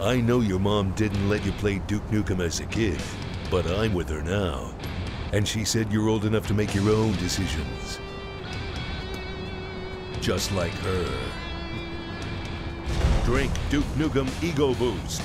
I know your mom didn't let you play Duke Nukem as a kid, but I'm with her now. And she said you're old enough to make your own decisions. Just like her. Drink Duke Nukem Ego Boost.